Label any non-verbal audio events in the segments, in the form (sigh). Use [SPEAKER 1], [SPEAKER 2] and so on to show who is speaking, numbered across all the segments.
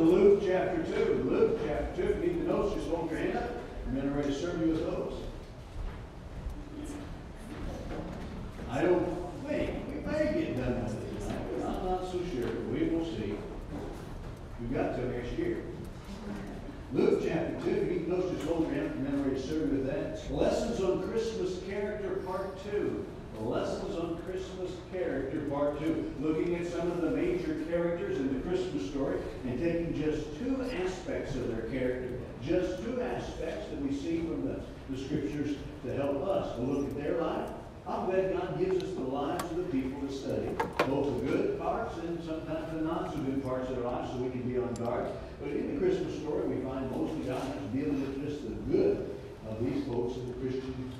[SPEAKER 1] to Luke chapter 2. Luke chapter 2. If you need the notes, just hold your hand up. I'm going to ready to serve you with those. I don't think we may get done with it tonight, I'm not so sure. but We will see. We've got till next year. Luke chapter 2, if you need notes, just hold your hand up. I'm going to ready to serve you with that. Lessons on Christmas Character Part 2. Character, Part 2. Looking at some of the major characters in the Christmas story and taking just two aspects of their character, just two aspects that we see from the, the Scriptures to help us to look at their life. I'm glad God gives us the lives of the people to study, both the good parts and sometimes the not so good parts of their lives so we can be on guard. But in the Christmas story, we find mostly God is dealing with just the good of these folks in the Christian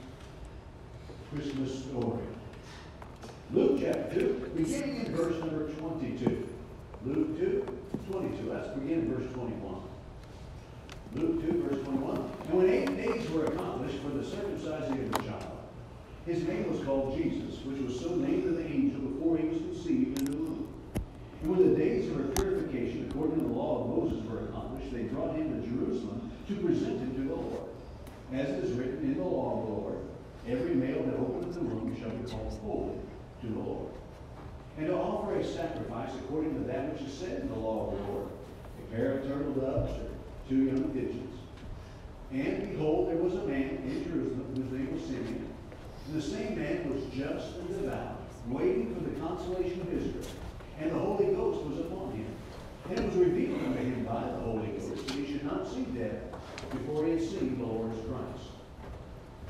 [SPEAKER 1] Christmas story. Luke chapter 2, beginning in verse number 22. Luke 2, 22. Let's begin in verse 21. Luke 2, verse 21. And when eight days were accomplished for the circumcising of the child, his name was called Jesus, which was so named of the angel before he was conceived in the womb. And when the days of her purification, according to the law of Moses, were accomplished, they brought him to Jerusalem to present him to the Lord. As it is written in the law of the Lord, Every male that openeth the womb shall be called holy to the Lord. And to offer a sacrifice according to that which is said in the law of the Lord, a pair of turtle doves or two young pigeons. And behold, there was a man in Jerusalem whose name was Simeon. And the same man was just and devout, waiting for the consolation of Israel. And the Holy Ghost was upon him. And it was revealed unto him by the Holy Ghost that he should not see death before he had seen the Lord's Christ.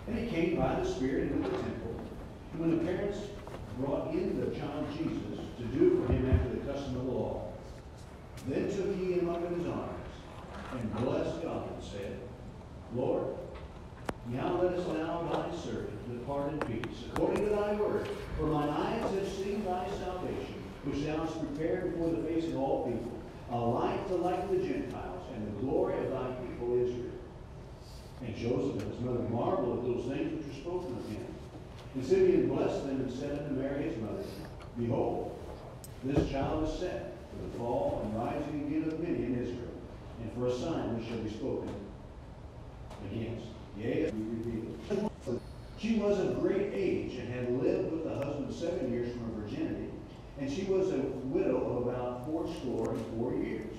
[SPEAKER 1] And he came by the Spirit into the temple. And when the parents brought in the child Jesus to do for him after the custom of the law, then took he him up in his arms, and blessed God, and said, Lord, now let us now thy servant depart in peace, according to thy word. For mine eyes have seen thy salvation, which thou hast prepared before the face of all people, a light to lighten the Gentiles, and the glory of thy people Israel. And Joseph and his mother marveled at those things which were spoken of him. And Simeon blessed them and said unto Mary his mother, Behold, this child is set for the fall and rising again of many in Israel, and for a sign which shall be spoken against. Yea, revealed. She was of great age and had lived with the husband seven years from her virginity, and she was a widow of about fourscore and four years,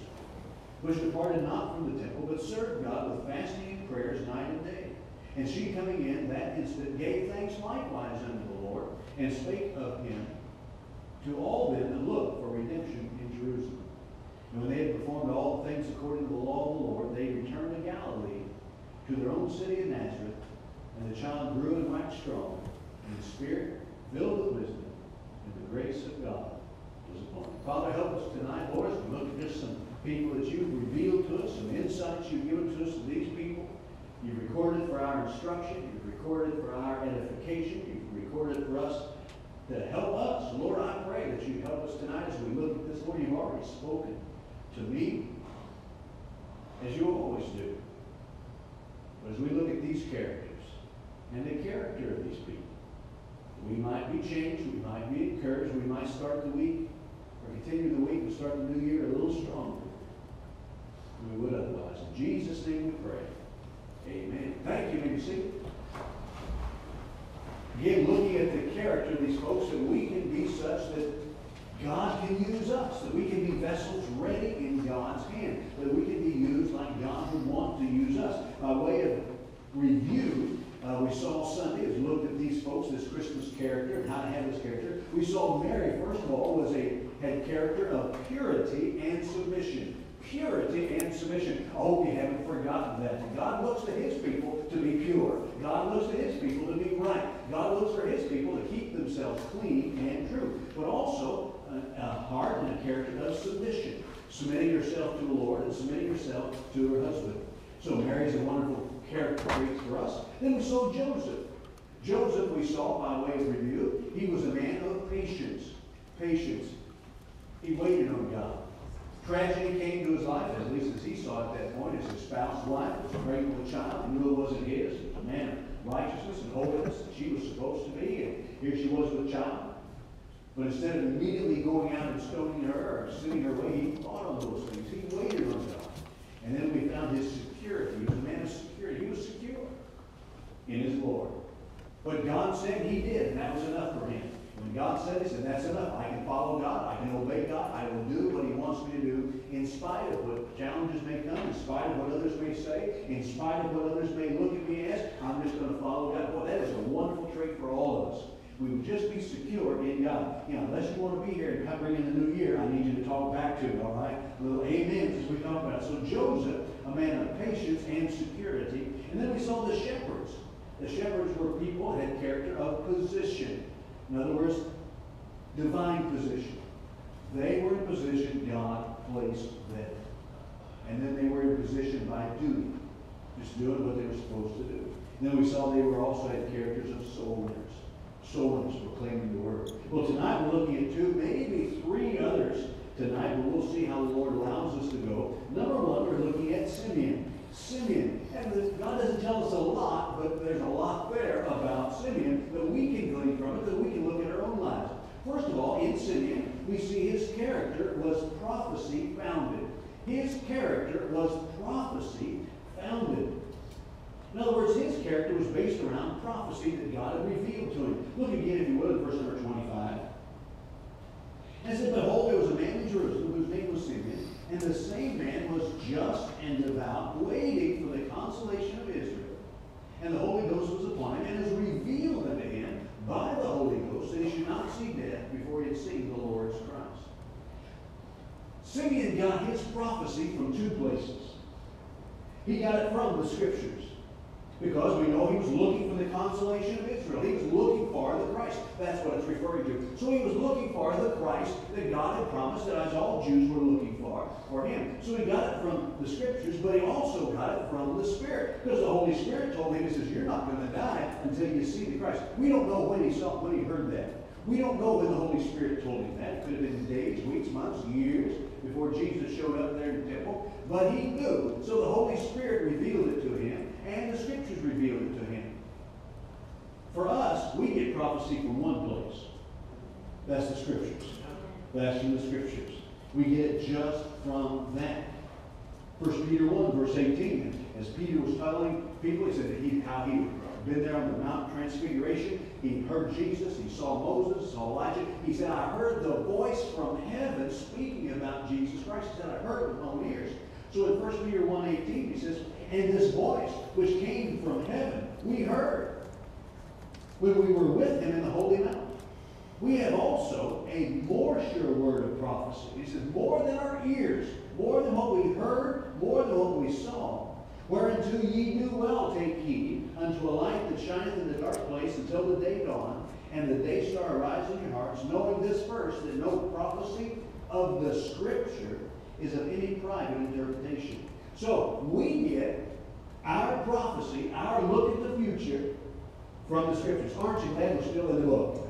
[SPEAKER 1] which departed not from the temple, but served God with fasting and prayers night and day. And she coming in that instant gave thanks likewise unto the Lord, and spake of him to all them that looked for redemption in Jerusalem. And when they had performed all the things according to the law of the Lord, they returned to Galilee, to their own city of Nazareth. And the child grew and waxed strong, and the Spirit filled with wisdom, and the grace of God was upon him. Father, help us tonight, Lord, as we look at just some people that you've revealed to us, some insights you've given to us of these people. You've recorded for our instruction. You've recorded for our edification. You've recorded for us to help us. Lord, I pray that you help us tonight as we look at this. Lord, you've already spoken to me, as you always do. But as we look at these characters and the character of these people, we might be changed, we might be encouraged, we might start the week or continue the week and start the new year a little stronger than we would otherwise. In Jesus' name we pray. Amen. Thank you, Nancy. Again, looking at the character of these folks, that we can be such that God can use us, that we can be vessels ready in God's hand, that we can be used like God would want to use us. By way of review, uh, we saw Sunday as we looked at these folks, this Christmas character and how to have this character. We saw Mary, first of all, was a had character of purity and submission. Purity and submission. I hope you haven't forgotten that. God looks to his people to be pure. God looks to his people to be right. God looks for his people to keep themselves clean and true. But also a, a heart and a character of submission. Submitting yourself to the Lord and submitting yourself to her husband. So Mary's a wonderful character trait for us. Then we saw Joseph. Joseph, we saw by way of review, he was a man of patience. Patience. He waited on God. Tragedy came to his life, at least as he saw it at that point, as his spouse's wife was pregnant with a child. He knew it wasn't his. It was a man righteousness and holiness that she was supposed to be. And here she was with child. But instead of immediately going out and stoning her or sending her away, he thought on those things. He waited on God. And then we found his security. He was a man of security. He was secure in his Lord. But God said he did, and that was enough for him. When God says, and that's enough. I can follow God. I can obey God. I will do what he wants me to do in spite of what challenges may come, in spite of what others may say, in spite of what others may look at me as. I'm just going to follow God. Boy, that is a wonderful trait for all of us. We would just be secure in God. You know, unless you want to be here and come bring in the new year, I need you to talk back to it, all right? A little amens as we talk about it. So Joseph, a man of patience and security. And then we saw the shepherds. The shepherds were people that had character of position. In other words, divine position. They were in position God placed them. And then they were in position by duty, just doing what they were supposed to do. And then we saw they were also had characters of soul winners souls proclaiming the word. Well, tonight we're looking at two, maybe three others tonight, but we'll see how the Lord allows us to go. Number one, we're looking at Simeon. Simeon. And God doesn't tell us a lot, but there's a lot there about Simeon that we can glean from it, that we can look at our own lives. First of all, in Simeon, we see his character was prophecy founded. His character was prophecy founded. In other words, his character was based around prophecy that God had revealed to him. Look again, if you would, at verse number 25. And said, Behold, there was a man in Jerusalem whose name was Simeon, and the same man was just and devout, waiting for the consolation of Israel. And the Holy Ghost was upon him, and was revealed unto him by the Holy Ghost that he should not see death before he had seen the Lord's Christ. Simeon got his prophecy from two places. He got it from the Scriptures. Because we know he was looking for the consolation of Israel. He was looking for the Christ. That's what it's referring to. So he was looking for the Christ that God had promised that as all Jews were looking for, for him. So he got it from the scriptures, but he also got it from the Spirit. Because the Holy Spirit told him, he says, you're not going to die until you see the Christ. We don't know when he saw, when he heard that. We don't know when the Holy Spirit told him that. It could have been days, weeks, months, years before Jesus showed up there in the temple. But he knew. So the Holy Spirit revealed it to him and the scriptures reveal it to him. For us, we get prophecy from one place. That's the scriptures. That's from the scriptures. We get it just from that. First Peter 1, verse 18. As Peter was telling people, he said that he, how he had been there on the Mount Transfiguration. He heard Jesus. He saw Moses, saw Elijah. He said, I heard the voice from heaven speaking about Jesus Christ. He said, I heard it with my own ears. So in 1 Peter 1.18, he says, and this voice, which came from heaven, we heard when we were with him in the Holy Mount. We have also a more sure word of prophecy. He says, more than our ears, more than what we heard, more than what we saw. Whereunto ye do well take heed unto a light that shineth in the dark place until the day dawn, and the day star arise in your hearts, knowing this first, that no prophecy of the Scripture is of any private interpretation. So we get our prophecy, our look at the future from the scriptures. Aren't you glad we're still in the book?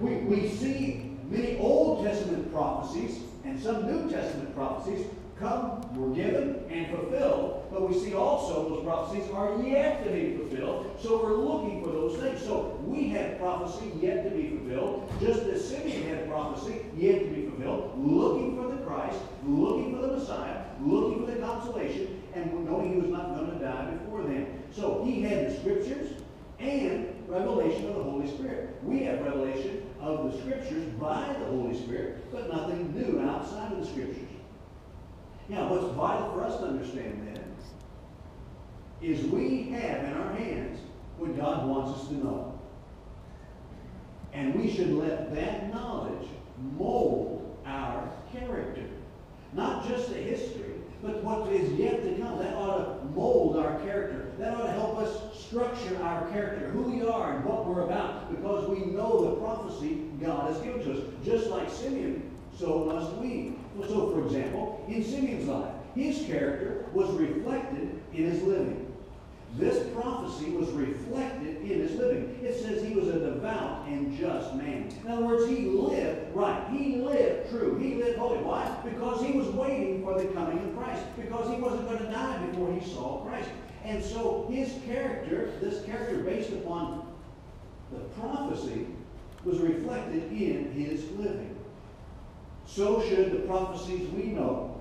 [SPEAKER 1] We, we see many Old Testament prophecies and some New Testament prophecies come, were given, and fulfilled. But we see also those prophecies are yet to be fulfilled. So we're looking for those things. So we have prophecy yet to be fulfilled, just as Simeon had prophecy yet to be fulfilled, looking for the Christ, looking for the Messiah, looking for the consolation, and knowing he was not going to die before then. So he had the scriptures and revelation of the Holy Spirit. We have revelation of the scriptures by the Holy Spirit, but nothing new outside of the scriptures. Now, what's vital for us to understand then is we have in our hands what God wants us to know. And we should let that knowledge mold our character. Not just the history, but what is yet to come. That ought to mold our character. That ought to help us structure our character, who we are and what we're about, because we know the prophecy God has given to us. Just like Simeon, so must we. So, for example, in Simeon's life, his character was reflected in his living. This prophecy was reflected in his living. It says he was a devout and just man. In other words, he lived right. He lived true. He lived holy. Why? Because he was waiting for the coming of Christ. Because he wasn't going to die before he saw Christ. And so his character, this character based upon the prophecy, was reflected in his living. So should the prophecies we know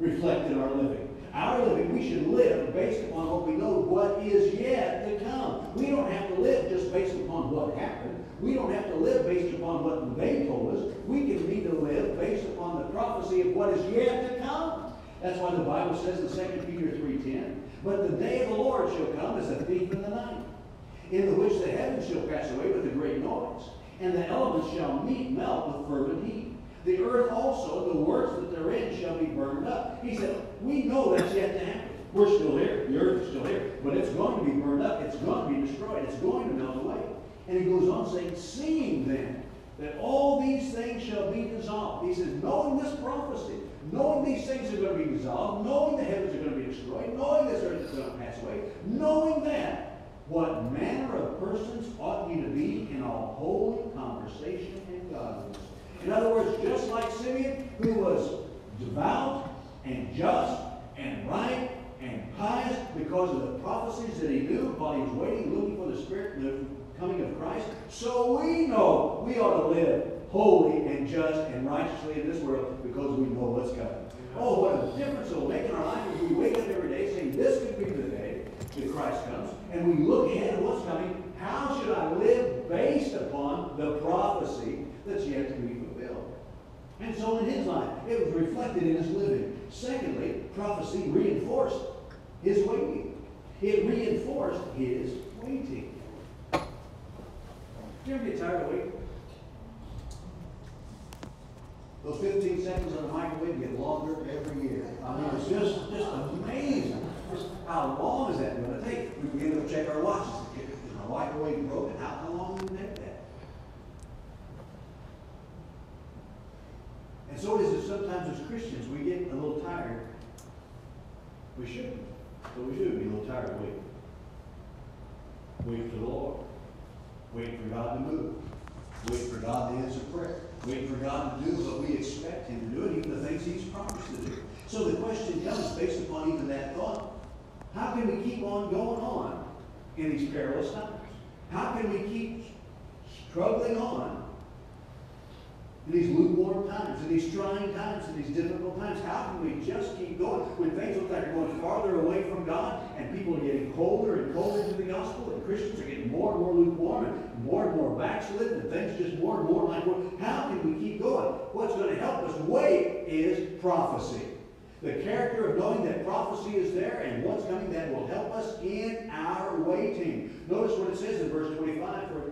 [SPEAKER 1] reflect in our living. Our living, we should live based upon what we know what is yet to come. We don't have to live just based upon what happened. We don't have to live based upon what they told us. We can need to live based upon the prophecy of what is yet to come. That's why the Bible says in 2 Peter 3.10, But the day of the Lord shall come as a thief in the night, in the which the heavens shall pass away with a great noise, and the elements shall meet melt with fervent heat. The earth also, the works that therein shall be burned up. He said, we know that's yet to happen. We're still here. The earth is still here. But it's going to be burned up. It's going to be destroyed. It's going to melt away. And he goes on saying, seeing then that all these things shall be dissolved. He says, knowing this prophecy, knowing these things are going to be dissolved, knowing the heavens are going to be destroyed, knowing this earth is going to pass away, knowing that, what manner of persons ought ye to be in all holy conversation and godliness. In other words, just like Simeon, who was devout and just and right and pious because of the prophecies that he knew while he was waiting, looking for the Spirit, the coming of Christ, so we know we ought to live holy and just and righteously in this world because we know what's coming. Oh, what a difference it will make in our life if we wake up every day saying, This could be the day that Christ comes, and we look ahead at what's coming. How should I live based upon the prophecy that's yet to be fulfilled? And so in his life, it was reflected in his living. Secondly, prophecy reinforced his waiting. It reinforced his waiting. Do you ever get tired of waiting? Those 15 seconds on the microwave get longer every year. I mean, it's just, just amazing. Just how long is that going to take? We begin to check our watches. Is my microwave broken? How, how long will it take that? And so it is that sometimes as Christians we get a little tired. We shouldn't, but we do get a little tired waiting. Wait for the Lord. Wait for God to move. Wait for God to answer prayer. Wait for God to do what we expect Him to do, and even the things He's promised to do. So the question comes based upon even that thought. How can we keep on going on in these perilous times? How can we keep struggling on in these lukewarm times, in these trying times, in these difficult times? How can we just keep going when things look like they're going farther away from God and people are getting colder and colder to the gospel and Christians are getting more and more lukewarm and more and more backslidden and things just more and more like how can we keep going? What's going to help us wait is prophecy. The character of knowing that prophecy is there and what's coming that will help us in our waiting. Notice what it says in verse 25 for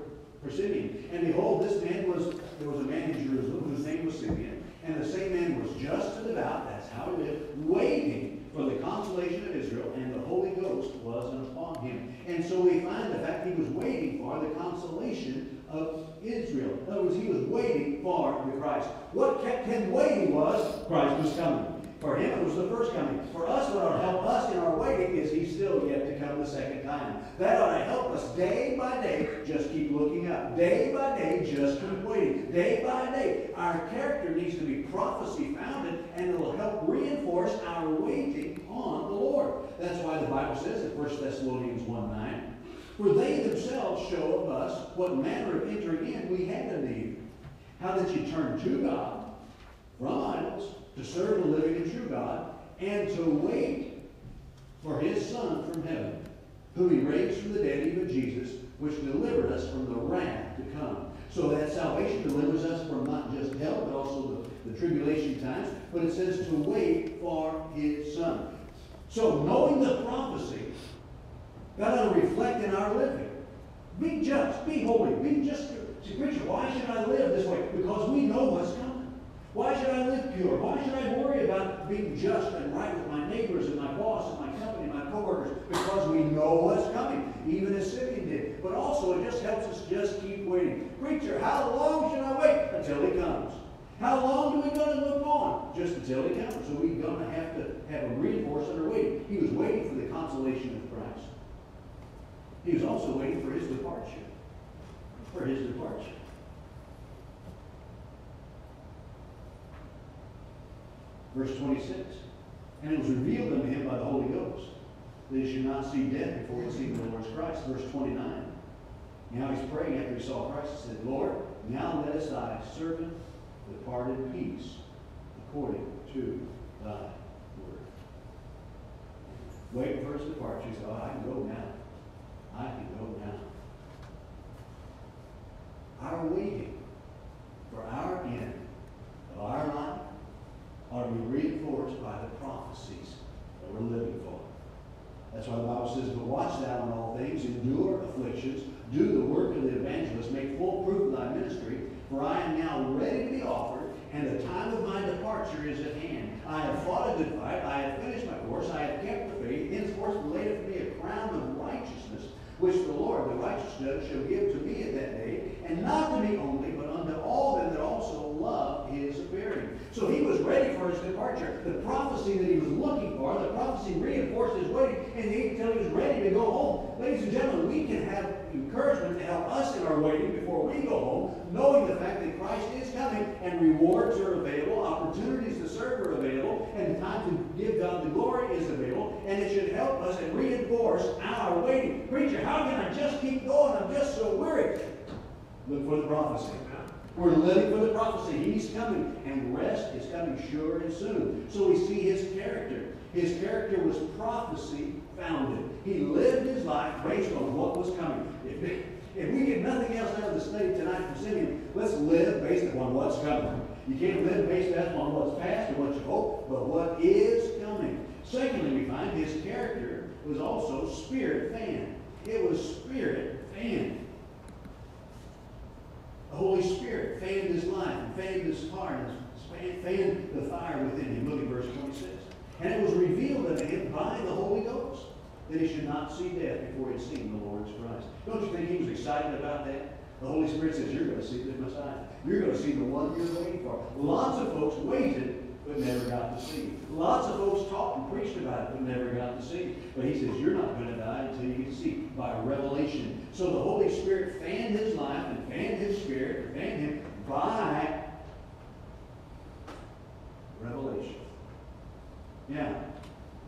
[SPEAKER 1] And behold, this man was, there was a man in Jerusalem whose name was Simeon, and the same man was just and that's how he lived, waiting for the consolation of Israel, and the Holy Ghost was upon him. And so we find the fact he was waiting for the consolation of Israel. In other words, he was waiting for the Christ. What kept him waiting was Christ was coming. For him, it was the first coming. For us, what ought to help us in our waiting is he's still yet to come the second time. That ought to help us day by day. Just keep looking up. Day by day, just keep waiting. Day by day, our character needs to be prophecy founded, and it will help reinforce our waiting on the Lord. That's why the Bible says in 1 Thessalonians 1 9, For they themselves show of us what manner of entering in we had in need. How that you turn to God from idols to serve the living and true God, and to wait for his Son from heaven, whom he raised from the dead, even Jesus, which delivered us from the wrath to come. So that salvation delivers us from not just hell, but also the, the tribulation times. But it says to wait for his Son. So knowing the prophecy, that ought to reflect in our living. Be just, be holy, be just. See, preacher, why should I live this way? Because we know what's coming. Why should I live pure? Why should I worry about being just and right with my neighbors and my boss and my company and my coworkers? Because we know what's coming, even as Simeon did. But also, it just helps us just keep waiting. Preacher, how long should I wait? Until he comes. How long do we going to look on? Just until he comes. So we're going to have to have a reinforce under waiting. He was waiting for the consolation of Christ. He was also waiting for his departure. For his departure. Verse 26. And it was revealed unto him by the Holy Ghost that he should not see death before he had the Lord's Christ. Verse 29. Now he's praying after he saw Christ. He said, Lord, now let us thy servant depart in peace according to thy word. Waiting for his departure. He said, oh, I can go now. I can go now. Our waiting for our end of our life are to be reinforced by the prophecies that we're living for. That's why the Bible says, But watch thou in all things, endure afflictions, do the work of the evangelist, make full proof of thy ministry, for I am now ready to be offered, and the time of my departure is at hand. I have fought a good fight, I have finished my course, I have kept the faith, henceforth laid for me a crown of righteousness, which the Lord, the righteous judge, shall give to me at that day, and not to me only, but unto all that also love his appearing. So he was ready for his departure. The prophecy that he was looking for, the prophecy reinforced his waiting, and he until he was ready to go home. Ladies and gentlemen, we can have encouragement to help us in our waiting before we go home, knowing the fact that Christ is coming and rewards are available, opportunities to serve are available, and time to give God the glory is available, and it should help us and reinforce our waiting. Preacher, how can I just keep going? I'm just so weary. Look for the prophecy. We're living for the prophecy. He's coming, and rest is coming sure and soon. So we see his character. His character was prophecy founded. He lived his life based on what was coming. If, if we get nothing else out of the study tonight from Simeon, let's live based upon what's coming. You can't live based on what's past or what you hope, but what is coming. Secondly, we find his character was also spirit fanned. It was spirit fanned. The Holy Spirit fanned his life and fanned his heart and fanned the fire within him. Look at verse 26. And it was revealed unto him by the Holy Ghost that he should not see death before he had seen the Lord's Christ. Don't you think he was excited about that? The Holy Spirit says, You're going to see the Messiah. You're going to see the one you're waiting for. Lots of folks waited but never got to see. Lots of folks talked and preached about it, but never got to see. But he says, You're not going to die until you can see by revelation. So the Holy Spirit fanned his life and fanned his spirit and fanned him by revelation. Now,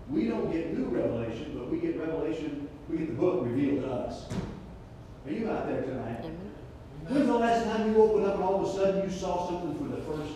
[SPEAKER 1] We don't get new revelation, but we get revelation, we get the book revealed to us. Are you out there tonight? When's the last time you opened up and all of a sudden you saw something for the first time?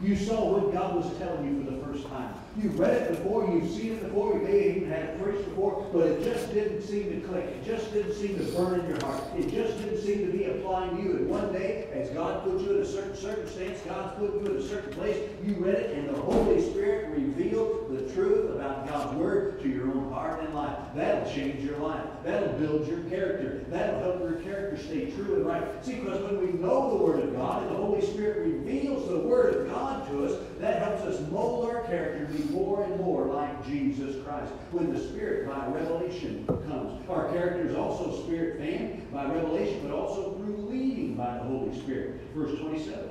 [SPEAKER 1] You saw what God was telling you for the first time. You've read it before, you've seen it before, you may even had it preached before, but it just didn't seem to click. It just didn't seem to burn in your heart. It just didn't seem to be applying to you. And one day, as God put you in a certain circumstance, God's put you in a certain place, you read it, and the Holy Spirit revealed the truth about God's Word to your own heart and life. That'll change your life. That'll build your character. That'll help your character stay true and right. See, because when we know the Word of God and the Holy Spirit reveals the Word of God to us, that helps us mold our character more and more like Jesus Christ. When the Spirit, by revelation, comes. Our character is also Spirit fanned by revelation, but also through leading by the Holy Spirit. Verse 27.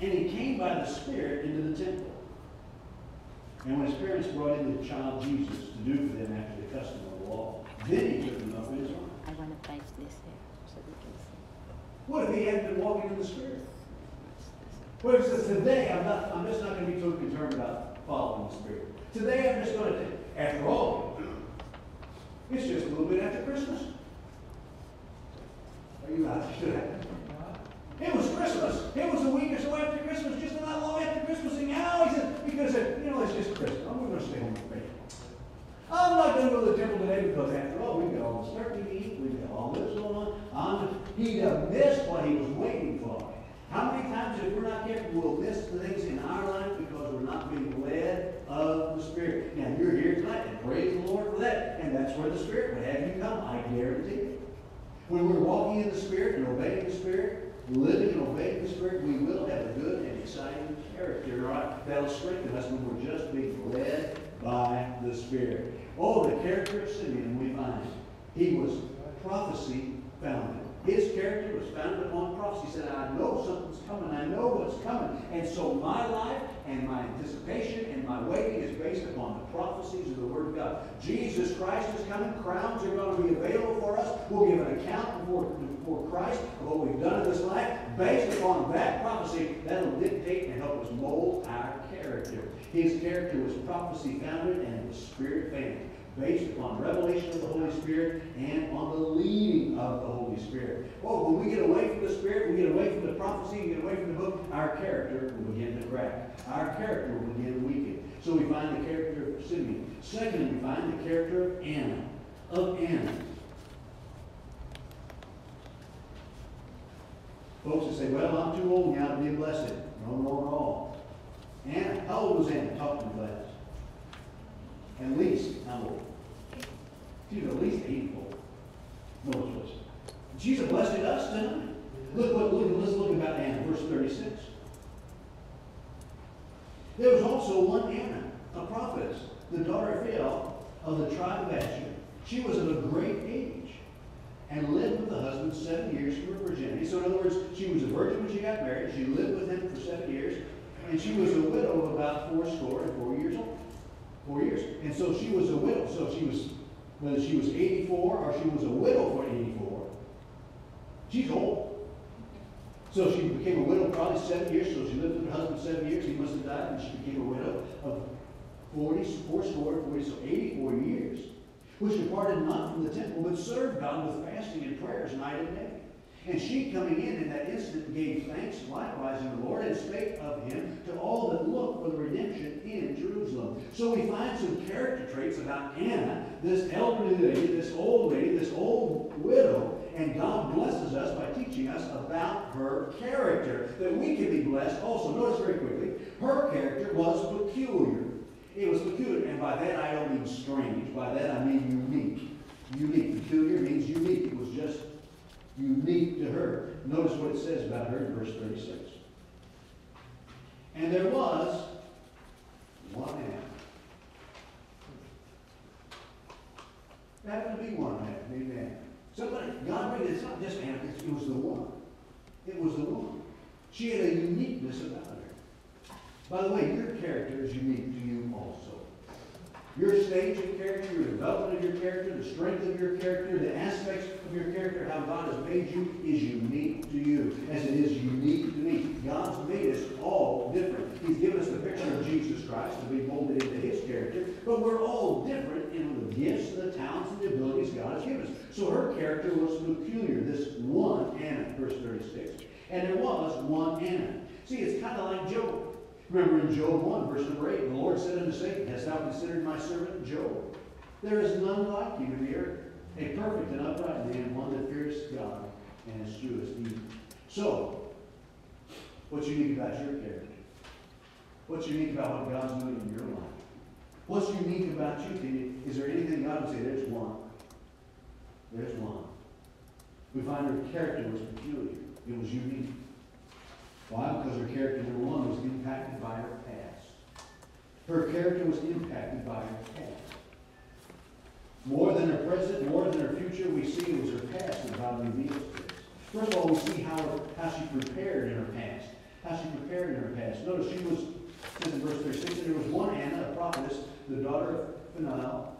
[SPEAKER 1] And he came by the Spirit into the temple. And when his parents brought in the child Jesus to do for them after the custom of the law, then he took him up in his arms.
[SPEAKER 2] I want to place this here so we can see.
[SPEAKER 1] What if he hadn't been walking in the Spirit? What if he says, today I'm not, I'm just not going to be too concerned about following the Spirit. Today I'm just going to, after all, it's just a little bit after Christmas. Are you out there? It was Christmas. It was a week or so after Christmas, just not long after Christmas. And now he said, because you know, it's just Christmas. I'm going to stay home with me. I'm not going to go to the temple today because after all, we've got all this turkey to eat. We've got all this going on. I'm, he'd have missed what he was waiting for. How many times, if we're not careful, we'll miss things in our life we're not being led of the Spirit. Now, you're here tonight, and praise the Lord for that. And that's where the Spirit would have you come, I guarantee it. When we're walking in the Spirit and obeying the Spirit, living and obeying the Spirit, we will have a good and exciting character, right? That'll strengthen us when we're just being led by the Spirit. Oh, the character of Simeon we find. He was prophecy founded. His character was founded upon prophecy. He said, I know something's coming. I know what's coming. And so my life and my anticipation and my waiting is based upon the prophecies of the Word of God. Jesus Christ is coming. Crowns are going to be available for us. We'll give an account before, before Christ of what we've done in this life. Based upon that prophecy, that'll dictate and help us mold our character. His character was prophecy founded and was spirit fanned. Based upon revelation of the Holy Spirit and on the leading of the Holy Spirit. Oh, when we get away from the Spirit, we get away from the prophecy, we get away from the book, our character will begin to crack. Our character will begin to weaken. So we find the character of Simeon. Secondly, we find the character of Anna. Of Anna. Folks that say, well, I'm too old now to be a blessed. No, no, no. Anna, how old was Anna? Talk to the class. At least, how old? She was at least 84. No, it was. Jesus blessed us tonight. Look what, look, let's look about Anna, verse 36. There was also one Anna, a prophetess, the daughter of Phanuel of the tribe of Asher. She was of a great age and lived with the husband seven years from her virginity. So in other words, she was a virgin when she got married. She lived with him for seven years, and she was a widow of about four score and four years old. Four years. And so she was a widow. So she was, whether she was 84 or she was a widow for 84, she's old. So she became a widow probably seven years. So she lived with her husband seven years. He must have died, and she became a widow of 40, four score, 40, so 84 years which departed not from the temple, but served God with fasting and prayers night and day. And she, coming in in that instant, gave thanks likewise unto the Lord, and spake of him to all that looked for the redemption in Jerusalem. So we find some character traits about Anna, this elderly lady, this old lady, this old widow, and God blesses us by teaching us about her character, that we can be blessed also. Notice very quickly, her character was peculiar. It was peculiar, and by that I don't mean strange. By that I mean unique. Unique. Peculiar means unique. It was just unique to her. Notice what it says about her in verse 36. And there was one man. There happened to be one man. Amen. Somebody, God made it, it's not just Anna, it was the one. It was the one. She had a uniqueness about her. By the way, your character is unique to you also. Your stage of character, your development of your character, the strength of your character, the aspects of your character, how God has made you is unique to you, as it is unique to me. God's made us all different. He's given us the picture of Jesus Christ to be molded into his character, but we're all different in the gifts, the talents, and the abilities God has given us. So her character was peculiar, this one Anna, verse 36. And there was one Anna. See, it's kind of like Job. Remember in Job 1, verse number 8, the Lord said unto Satan, Hast thou considered my servant Job? There is none like him in the earth, a perfect and upright man, one that fears God and is true as evil. So, what's unique about your character? What's unique about what God's doing in your life? What's unique about you? you is there anything God would say, there's one? There's one. We find her character was peculiar. It was unique. Why? Because her character, number one, was impacted by her past. Her character was impacted by her past. More than her present, more than her future, we see it was her past that God reveals to us. First of all, we see how, how she prepared in her past. How she prepared in her past. Notice she was, says in verse 36, and there was one Anna, a prophetess, the daughter of Phanuel,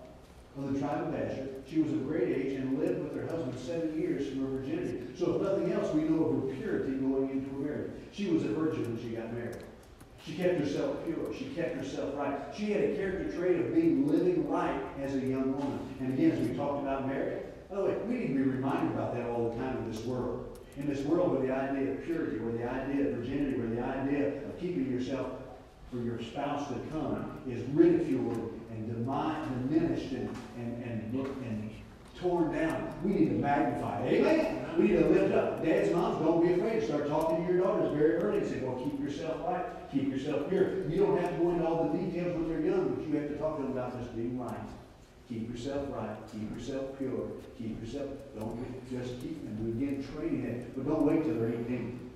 [SPEAKER 1] of the tribe of Asher. She was of great age and lived with her husband seven years from her virginity. So if nothing else, we know of her purity going into her marriage. She was a virgin when she got married. She kept herself pure. She kept herself right. She had a character trait of being living right as a young woman. And again, as we talked about marriage, by the way, we need to be reminded about that all the time in this world. In this world where the idea of purity, where the idea of virginity, where the idea of keeping yourself for your spouse to come is ridiculed and diminished and, and, and, and torn down. We need to magnify. Amen? We need to lift up. Dads, moms, don't be afraid. To start talking to your daughters very early and say, well, keep yourself right. Keep yourself pure. You don't have to go into all the details when they're young, but you have to talk to them about just being right. Keep yourself right. Keep yourself pure. Keep yourself, don't just keep, and begin training it. But don't wait till they're 18.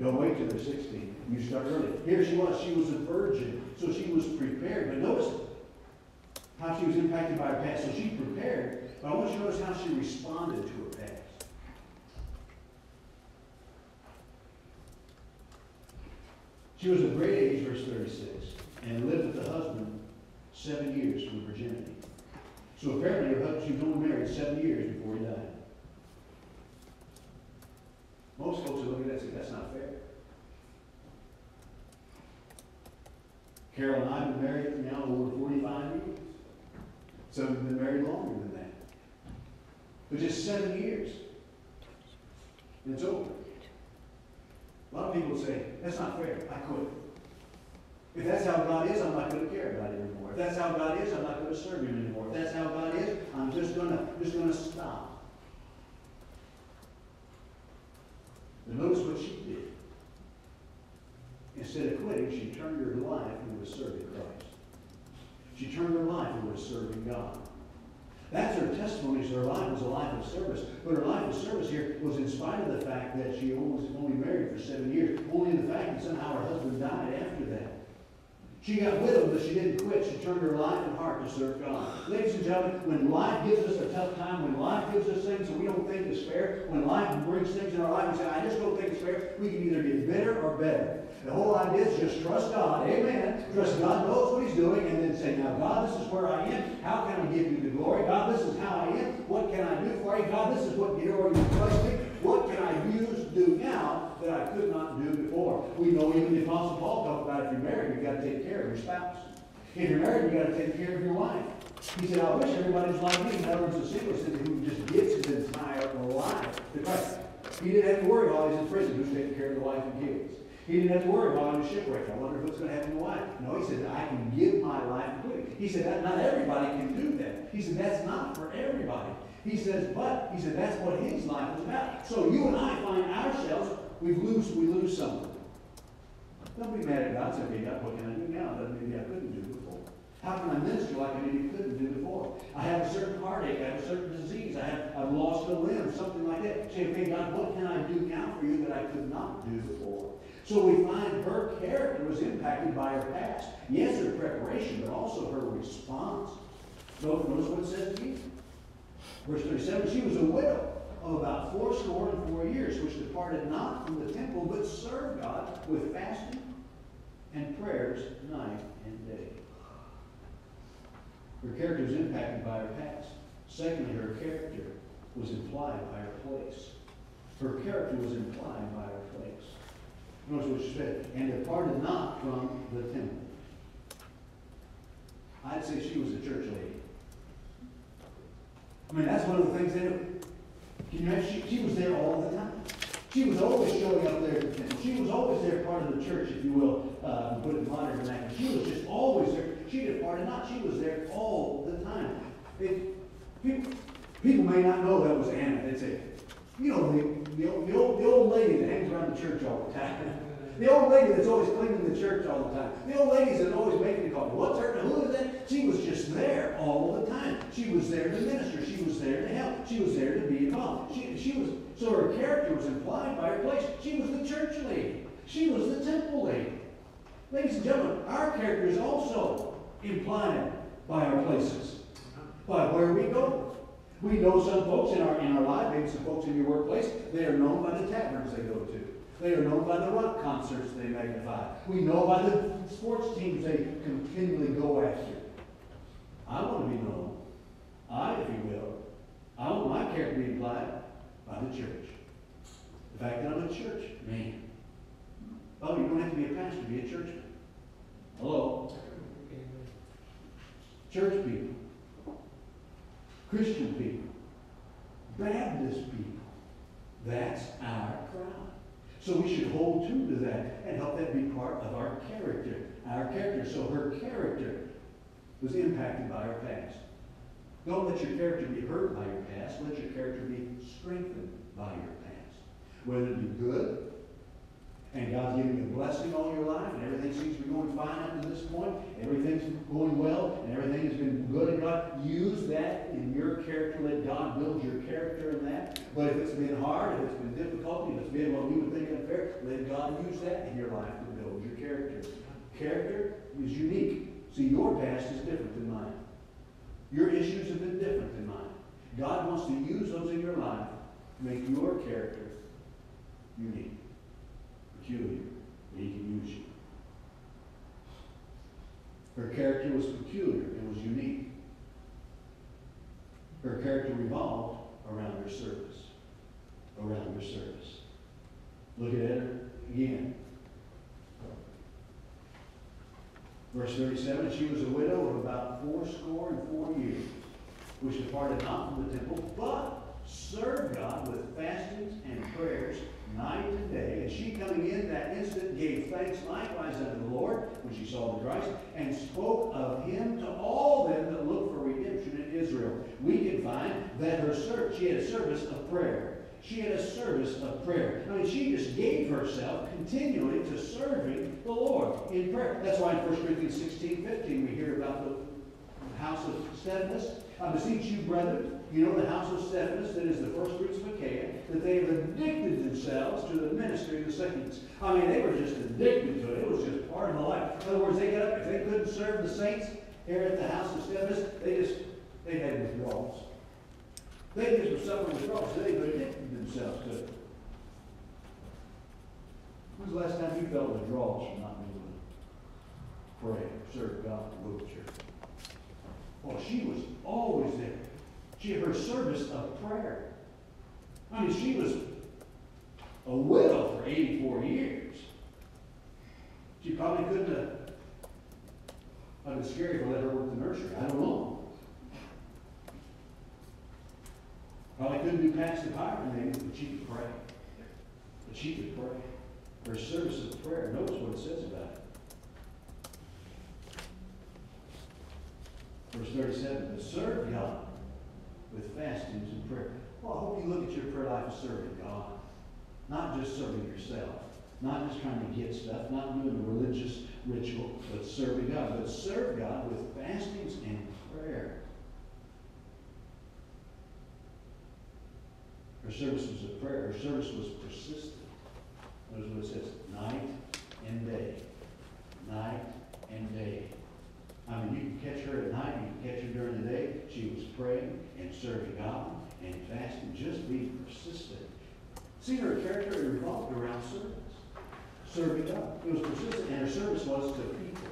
[SPEAKER 1] Don't wait till they're 16. You start early. Here she was. She was a virgin, so she was prepared. But notice how she was impacted by her past. So she prepared, but I want you to notice how she responded to her past. She was of great age, verse 36, and lived with the husband seven years from virginity. So apparently her husband, she was only married seven years before he died. Most folks would look at that and say, that's not fair. Carol and I have been married now over 45 years. Some have been married longer than that. But just seven years. And it's over. A lot of people say, that's not fair, I quit. If that's how God is, I'm not gonna care about it anymore. If that's how God is, I'm not gonna serve him anymore. If that's how God is, I'm just gonna, just gonna stop. But notice what she did. Instead of quitting, she turned her life into serving Christ. She turned her life into serving God. That's her testimony. So her life was a life of service. But her life of service here was in spite of the fact that she was only married for seven years. Only in the fact that somehow her husband died after that. She got widowed, but she didn't quit. She turned her life and heart to serve God. Ladies and gentlemen, when life gives us a tough time, when life gives us things that we don't think is fair, when life brings things in our life and say, I just don't think it's fair, we can either get bitter or better. The whole idea is just trust God. Amen. Trust God knows what He's doing, and then say, Now, God, this is where I am. How can I give you the glory? God, this is how I am. What can I do for you? God, this is what you already placed me. What can I use, do now that I could not do before? We know even the Apostle Paul talked about if you're married, you've got to take care of your spouse. If you're married, you've got to take care of your wife. He said, I wish everybody was like me. In other words, the single said who just gives his entire life to Christ. He didn't have to worry while he's in prison who's taking care of the wife and kids. He didn't have to worry while I'm shipwrecked. I wonder what's going to happen to my wife. No, he said, I can give my life completely. He said, not everybody can do that. He said, that's not for everybody. He says, but, he said, that's what his life was about. So you and I find ourselves, we lose, we lose something. Don't be mad at God. Say, okay, God, what can I do now that maybe I couldn't do before? How can I minister like I maybe couldn't do before? I have a certain heartache, I have a certain disease, I have, I've lost a limb, something like that. Say, okay, God, what can I do now for you that I could not do before? So we find her character was impacted by her past. Yes, her preparation, but also her response. Notice what it says again. Verse 37, she was a widow of about fourscore and four years, which departed not from the temple, but served God with fasting and prayers night and day. Her character was impacted by her past. Secondly, her character was implied by her place. Her character was implied by her place. Notice what she said, and departed not from the temple. I'd say she was a church lady. I mean, that's one of the things that, can you imagine, she, she was there all the time. She was always showing up there. She was always there, part of the church, if you will, uh, put it modern vernacular. She was just always there. She departed not. She was there all the time. It, people, people may not know that was Anna. They'd say, you know, the, the, the, old, the old lady that hangs around the church all the time. (laughs) The old lady that's always cleaning the church all the time. The old lady that's always making the call. What's her name? Who is that? She was just there all the time. She was there to minister. She was there to help. She was there to be involved. She, she was, so her character was implied by her place. She was the church lady. She was the temple lady. Ladies and gentlemen, our character is also implied by our places, by where we go. We know some folks in our in our life, maybe some folks in your workplace, they are known by the taverns they go to. They are known by the rock concerts they magnify. We know by the sports teams they continually go after. I want to be known. I, if you will, I want my character to be implied by the church. The fact that I'm a church man. Oh, you don't have to be a pastor to be a churchman. Hello? Church people. Christian people. Baptist people. That's our crowd. So we should hold true to that and help that be part of our character. Our character. So her character was impacted by her past. Don't let your character be hurt by your past. Let your character be strengthened by your past. Whether it be good, and God's giving you a blessing all your life, and everything seems to be going fine up to this point, everything's going well, and everything has been good in God, use that in your character. Let God build your character in that. But if it's been hard, if it's been difficult, if it's been what we would think unfair, let God use that in your life to build your character. Character is unique. See, your past is different than mine. Your issues have been different than mine. God wants to use those in your life to make your character unique peculiar, he can use you. Her character was peculiar and was unique. Her character revolved around her service. Around her service. Look at her again. Verse 37, she was a widow of about fourscore and four years. which departed not from the temple, but served God with fastings and prayers night and day. And she coming in that instant gave thanks likewise unto the Lord when she saw the Christ, and spoke of him to all them that look for redemption in Israel. We can find that her service, she had a service of prayer. She had a service of prayer. I mean, she just gave herself continually to serving the Lord in prayer. That's why in 1 Corinthians 16, 15, we hear about the house of Stephanus. Uh, I beseech you, brethren, you know the house of Stephanus, that is the first fruits of Achaia, that they have addicted themselves to the ministry of the saints. I mean, they were just addicted to it. It was just part of the life. In other words, they got up, if they couldn't serve the saints here at the house of Stephanus, they just, they had withdrawals. They just were suffering withdrawals. They were addicted themselves to it. When's the last time you felt withdrawals from not being able to pray, serve God, and go to church? Well, she was always there. She her service of prayer. I mean, she was a widow for 84 years. She probably couldn't have. I'd been scary if I let her work the nursery. I don't know. Probably couldn't do passive hiring but she could pray. But she could pray. Her service of prayer. Notice what it says about it. Verse 37, to serve God with fastings and prayer. Well, I hope you look at your prayer life as serving God. Not just serving yourself. Not just trying to get stuff. Not doing a religious ritual, but serving God. But serve God with fastings and prayer. Her service was a prayer. Her service was persistent. Notice what it says. Night and day. Night and day. I mean, you can catch her at night, you can catch her during the day. She was praying and serving God and fasting, just being persistent. See, her character revolved around service, serving God. It was persistent, and her service was to people.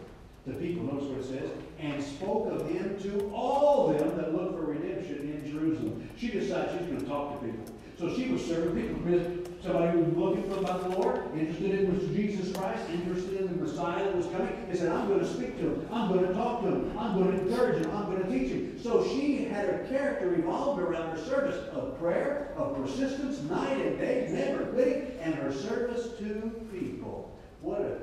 [SPEAKER 1] The people, notice what it says, and spoke of him to all them that look for redemption in Jerusalem. She decided she's going to talk to people. So she was serving people. Somebody who was looking for the Lord, interested in Jesus Christ, interested in the Messiah that was coming. They said, I'm going to speak to him. I'm going to talk to him. I'm going to encourage him. I'm going to teach him. So she had her character revolved around her service of prayer, of persistence, night and day, never quitting, and her service to people. What a,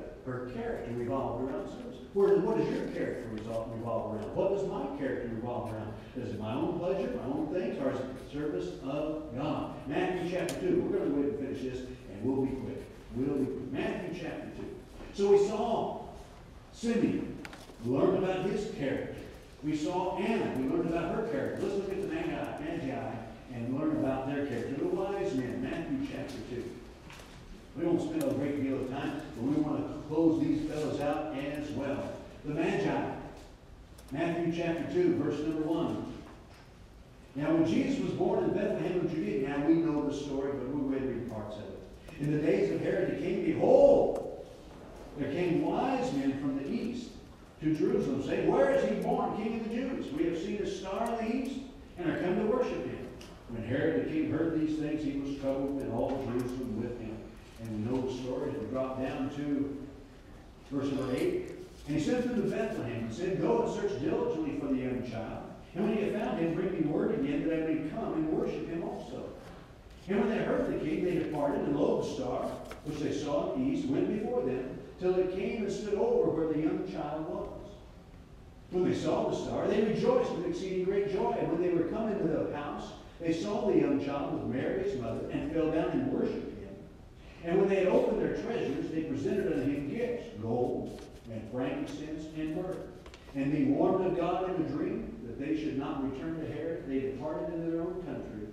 [SPEAKER 1] character revolved around service. Where, what does your character revolve, revolve around? What does my character revolve around? Is it my own pleasure, my own things, or is it the service of God? Matthew chapter 2. We're going to go ahead and finish this, and we'll be quick. We'll be quick. Matthew chapter 2. So we saw Simeon. We learned about his character. We saw Anna. We learned about her character. Let's look at the Magi, Magi and learn about their character. The wise men, Matthew chapter 2. We won't spend a great deal of time, but we want to close these fellows out as well. The Magi. Matthew chapter 2, verse number 1. Now, when Jesus was born in Bethlehem of Judea, now we know the story, but we'll read read parts of it. In the days of Herod the king, behold, there came wise men from the east to Jerusalem, saying, Where is he born, King of the Jews? We have seen a star in the east and are come to worship him. When Herod the king heard these things, he was troubled, and all Jerusalem with him. And we know the story. We drop down to verse number 8. And he sent them to Bethlehem and said, Go and search diligently for the young child. And when you have found him, bring me word again that I may come and worship him also. And when they heard the king, they departed, and lo, the star, which they saw in the east, went before them, till it came and stood over where the young child was. When they saw the star, they rejoiced with exceeding great joy. And when they were come into the house, they saw the young child with Mary his mother, and fell down and worshipped him. And when they had opened their treasures, they presented unto him gifts, gold, and frankincense, and myrrh. And being warned of God in a dream that they should not return to Herod, they departed into their own country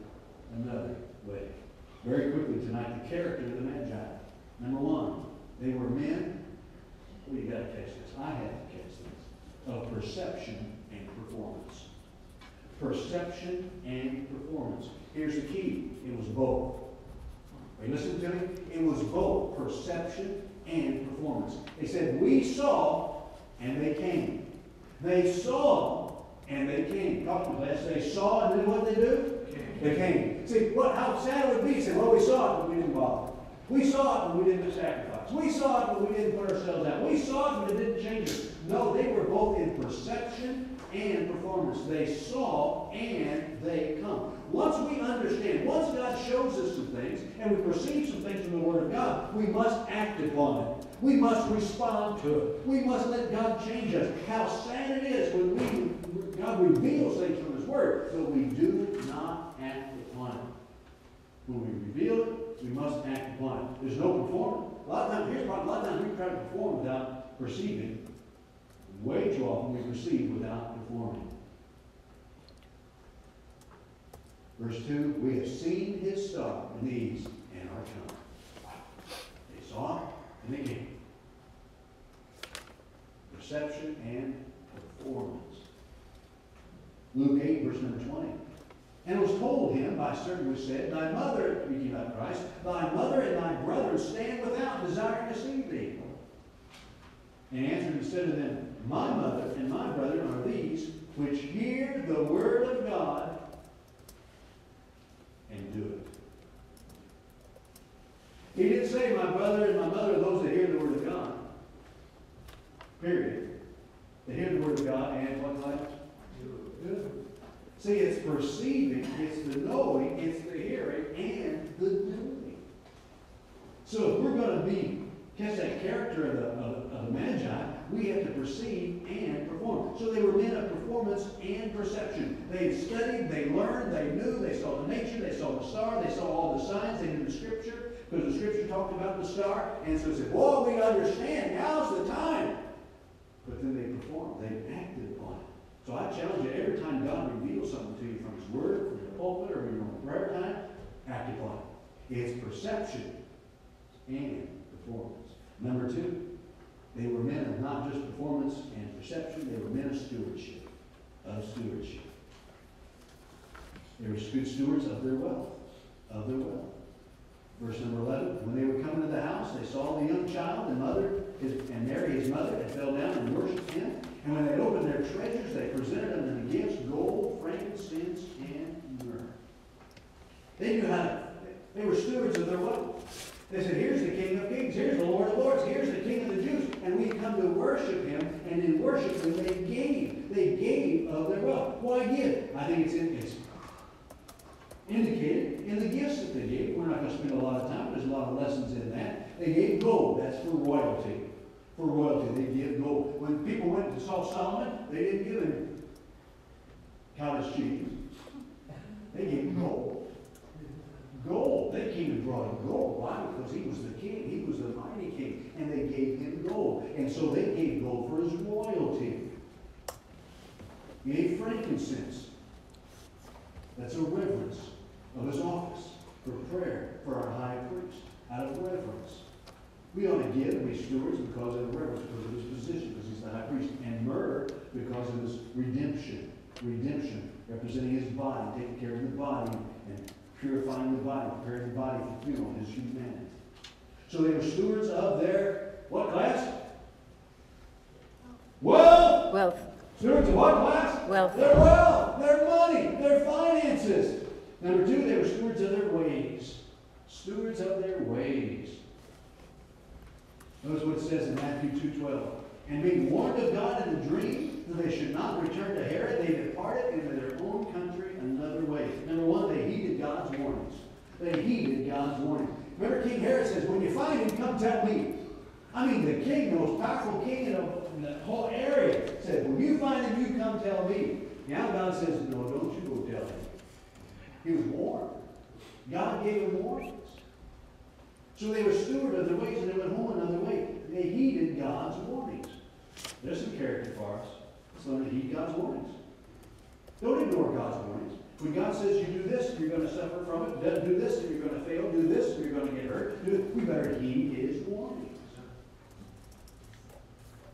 [SPEAKER 1] another way. Very quickly tonight, the character of the Magi. Number one, they were men. You got to catch this. I have to catch this. Of perception and performance. Perception and performance. Here's the key. It was both. Are you listening to me? It was both perception and performance. They said, We saw and they came. They saw and they came. Talk to class. They saw and then what they do? They came. See, what, how sad it would be. Say, well, we saw it, but we didn't bother. We saw it, but we didn't sacrifice. We saw it, but we didn't put ourselves out. We saw it, but it didn't change us. No, they were both in perception and performance. They saw and they come. Once we understand, once God shows us some things and we perceive some things from the Word of God, we must act upon it. We must respond to it. We must let God change us. How sad it is when we God reveals things from His Word, but we do not act upon it. When we reveal it, we must act upon it. There's no performance. A lot of times, here's what, a lot of times we try to perform without perceiving. Way too often we perceive without performing. Verse 2, we have seen his star in the east and are come. They saw and they came. Perception and performance. Luke 8, verse number 20. And it was told him by certain which said, Thy mother, speaking about Christ, thy mother and thy brethren stand without, desiring to see thee. And answered and said to them, My mother and my brethren are these which hear the word of God and do it. He didn't say, My brother and my mother those that hear the word of God. Period. They hear the word of God and what class? Do it. See, it's perceiving, it's the knowing, it's the hearing, and the doing. So if we're going to be catch that character of the, of, of the Magi, we have to perceive and perform. So they were men of performance and perception. They studied, they learned, they knew, they saw the nature, they saw the star, they saw all the signs, they knew the scripture, because the scripture talked about the star, and so they said, Boy, we understand, now's the time. But then they performed, they acted upon it. So I challenge you, every time God reveals something to you from His Word, from your pulpit, or in your own prayer time, act upon it. It's perception and performance. Number two, they were men of not just performance and perception, they were men of stewardship. Of stewardship. They were good stewards of their wealth. Of their wealth. Verse number 11, when they were coming to the house, they saw the young child and mother, his, and Mary, his mother, and fell down and worshipped him. And when they opened their treasures, they presented unto the gifts gold, frankincense, and myrrh. They knew how to, they were stewards of their wealth. They said, here's the King of Kings, here's the Lord of Lords, here's the King of the Jews. And we come to worship him, and in worshiping they gave. They gave of their wealth. Why give? I think it's, in, it's indicated in the gifts that they gave. We're not going to spend a lot of time, there's a lot of lessons in that. They gave gold, that's for royalty. For royalty, they give gold. When people went to saw Solomon, they didn't give him cottage cheese. They gave gold gold. They came and brought him gold. Why? Because he was the king. He was the mighty king. And they gave him gold. And so they gave gold for his royalty. Gave frankincense. That's a reverence of his office for prayer for our high priest out of reverence. We ought to give and be stewards because of the reverence, because of his position, because he's the high priest. And myrrh because of his redemption. Redemption, representing his body, taking care of the body, and purifying the body, preparing the body for funeral, his humanity. So they were stewards of their what class? Wealth.
[SPEAKER 2] Wealth.
[SPEAKER 1] Stewards of what class?
[SPEAKER 2] Wealth.
[SPEAKER 1] Their wealth, their money, their finances. Number two, they were stewards of their ways. Stewards of their ways. Notice what it says in Matthew 2.12. And being warned of God in a dream that they should not return to Herod, they departed into their own country another way. Number one, they heeded God's warnings. They heeded God's warnings. Remember King Herod says, when you find him, come tell me. I mean, the king, the most powerful king in the, whole area, said, when you find him, you come tell me. Now God says, no, don't you go tell him. He was warned. God gave him warnings. So they were steward of their ways and they went home another way. They heeded God's warnings. There's some character for us. So to heed God's warnings. Don't ignore God's warnings. When God says you do this, you're going to suffer from it. Doesn't do this, you're going to fail. Do this, you're going to get hurt. Do, we better heed His warnings.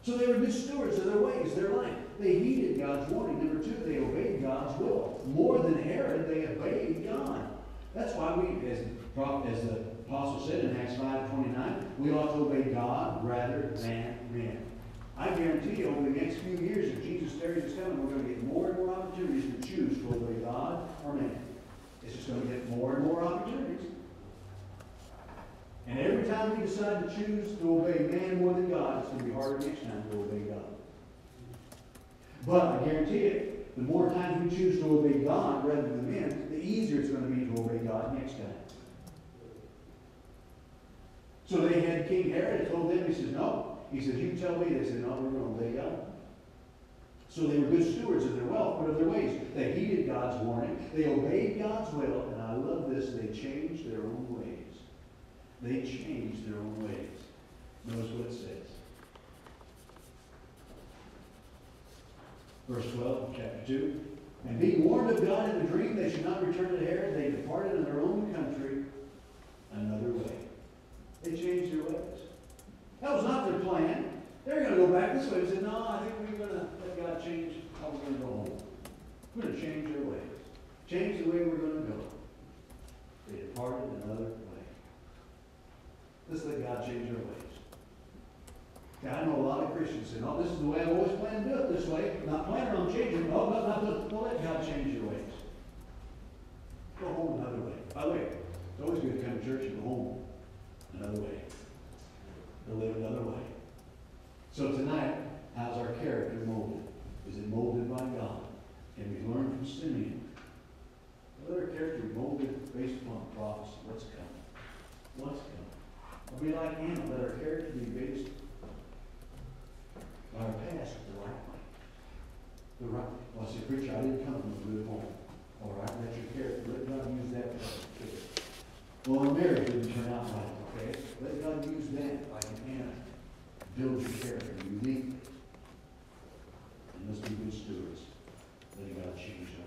[SPEAKER 1] So they were good stewards of their ways, their life. They heeded God's warning. Number two, they obeyed God's will. More than Herod, they obeyed God. That's why we, as, as the apostle said in Acts 5 29, we ought to obey God rather than men. I guarantee you, over the next few years, if Jesus tarries his coming, we're going to get more and more opportunities to choose to obey God or man. It's just going to get more and more opportunities. And every time we decide to choose to obey man more than God, it's going to be harder next time to obey God. But I guarantee it, the more times we choose to obey God rather than men, the easier it's gonna be to obey God next time. So they had King Herod told them, he says, no. He says, you tell me. They said, no, we're gonna obey God. So they were good stewards of their wealth, but of their ways. They heeded God's warning. They obeyed God's will, and I love this, they changed their own ways. They changed their own ways. Notice what it says. Verse 12 of chapter 2. And being warned of God in a dream they should not return to the Herod, they departed in their own country another way. They changed their ways. That was not their plan. They were going to go back this way. They said, no, I think we're going to let God change how we're going to go home. We're going to change our ways. Change the way we're going to go. They departed another way. Let's let God change our ways. Now, I know a lot of Christians say, no, this is the way I've always planned to do it this way. Not planning on changing. No, not, not, not, well, let God change your ways. Go home another way. By the way, it's always good to come to church and go home another way. To live another way. So tonight, how's our character molded? Is it molded by God? Can we learn from Simeon? Let our character molded based upon the prophecy. What's coming? What's coming? Or we like Anna. Let our character be based on our past the right way. The right. Well, I say, preacher, I didn't come from a good home. All right, let your character. Let God use that. for. Well, marriage didn't turn out right okay? Let God use that like an Anna build your character uniquely. And let's be good stewards. Let God change us.